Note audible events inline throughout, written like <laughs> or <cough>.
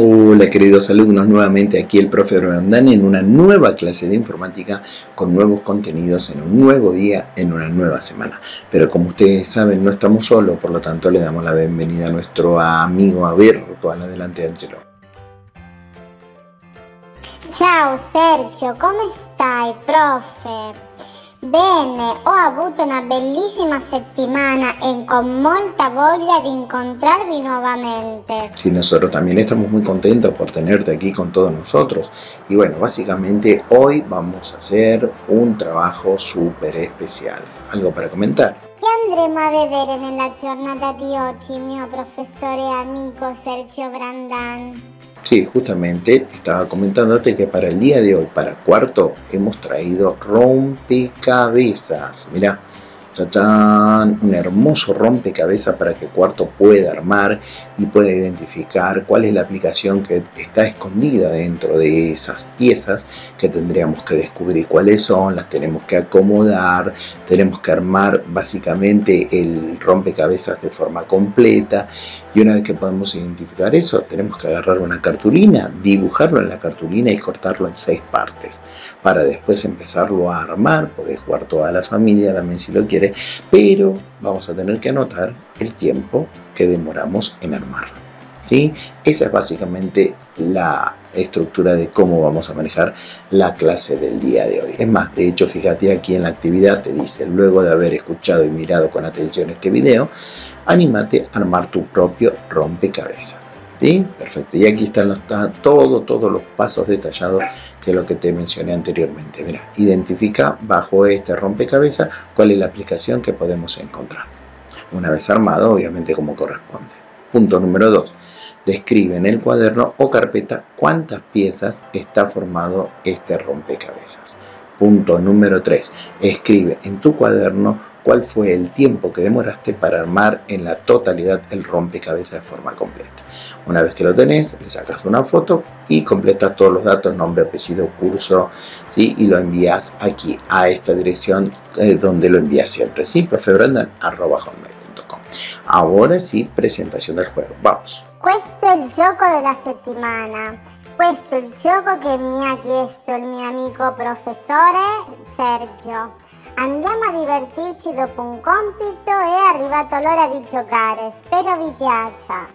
Hola queridos alumnos, nuevamente aquí el profe Brandani en una nueva clase de informática con nuevos contenidos en un nuevo día, en una nueva semana. Pero como ustedes saben, no estamos solos, por lo tanto le damos la bienvenida a nuestro amigo virtual. Adelante, Angelo. Ciao Sergio, come stai, profe? Bene, ho avuto una bellissima settimana e con molta voglia di incontrarvi nuovamente. Sí, nosotros también estamos muy contentos por tenerte aquí con todos nosotros. Y bueno, básicamente hoy vamos a hacer un trabajo súper especial. ¿Algo para comentar? Che andremo a vedere nella giornata di oggi, mio professore e amico Sergio Brandan? Sí, justamente estaba comentándote que para el día de hoy, para cuarto, hemos traído rompecabezas. Mira, un hermoso rompecabezas para que cuarto pueda armar y pueda identificar cuál es la aplicación que está escondida dentro de esas piezas que tendríamos que descubrir cuáles son, las tenemos que acomodar, tenemos que armar básicamente el rompecabezas de forma completa y una vez que podemos identificar eso, tenemos que agarrar una cartulina, dibujarlo en la cartulina y cortarlo en seis partes para después empezarlo a armar, poder jugar toda la familia también si lo quiere, pero vamos a tener que anotar el tiempo que demoramos en armarlo. ¿sí? Esa es básicamente la estructura de cómo vamos a manejar la clase del día de hoy. Es más, de hecho, fíjate aquí en la actividad te dice, luego de haber escuchado y mirado con atención este video, anímate armar tu propio rompecabezas. ¿Sí? Perfecto. Y aquí están todo, todos los pasos detallados que lo que te mencioné anteriormente. Mira, identifica bajo este rompecabezas cuál es la aplicación que podemos encontrar. Una vez armado, obviamente como corresponde. Punto número 2. Describe en el cuaderno o carpeta cuántas piezas está formado este rompecabezas. Punto número 3. Escribe en tu cuaderno cuál fue el tiempo que demoraste para armar en la totalidad el rompecabezas de forma completa. Una vez que lo tenés, le sacas una foto y completas todos los datos, nombre, apellido, curso, ¿sí? y lo envías aquí, a esta dirección eh, donde lo envías siempre, ¿sí? profebrandan.com. Ahora sí, presentación del juego. Vamos. Questo è il gioco della settimana. Questo è il gioco che mi ha chiesto il mio amico professore Sergio. Andiamo a divertirci dopo un compito, è arrivato l'ora di giocare. Spero vi piaccia.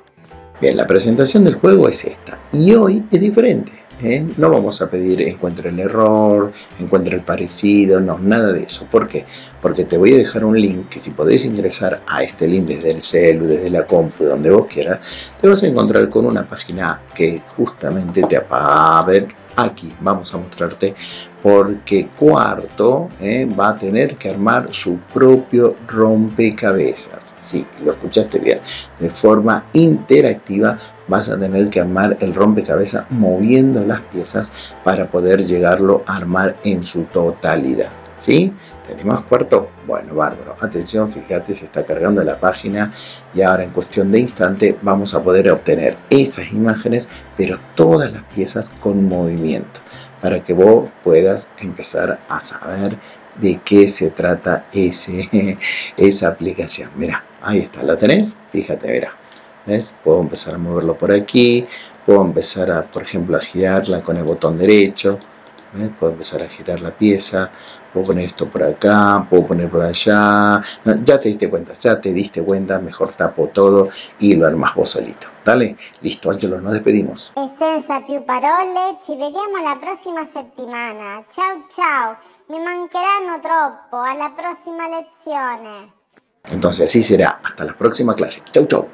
Bien, la presentación del juego es esta y hoy es diferente. ¿eh? No vamos a pedir encuentre el error, encuentre el parecido, no, nada de eso. ¿Por qué? Porque te voy a dejar un link que si podés ingresar a este link desde el celu, desde la compu, donde vos quieras, te vas a encontrar con una página que justamente te va a ver aquí. Vamos a mostrarte porque cuarto eh, va a tener que armar su propio rompecabezas. Sí, lo escuchaste bien. De forma interactiva vas a tener que armar el rompecabezas moviendo las piezas para poder llegarlo a armar en su totalidad. ¿Sí? ¿Tenemos cuarto? Bueno, bárbaro. Atención, fíjate, se está cargando la página y ahora en cuestión de instante vamos a poder obtener esas imágenes, pero todas las piezas con movimiento para que vos puedas empezar a saber de qué se trata ese, <laughs> esa aplicación. Mira, ahí está, ¿la tenés? Fíjate, mira. ¿Ves? Puedo empezar a moverlo por aquí, puedo empezar a, por ejemplo, a girarla con el botón derecho, puedo empezar a girar la pieza, puedo poner esto por acá, puedo poner por allá, ya te diste cuenta, ya te diste cuenta, mejor tapo todo y lo armas vos solito. Dale, listo, Angelo, nos despedimos. E senza più parole, ci vediamo la prossima settimana. Ciao ciao, mi mancheranno troppo, alla prossima lezione. Entonces así será, hasta la próxima clase. Chau chau.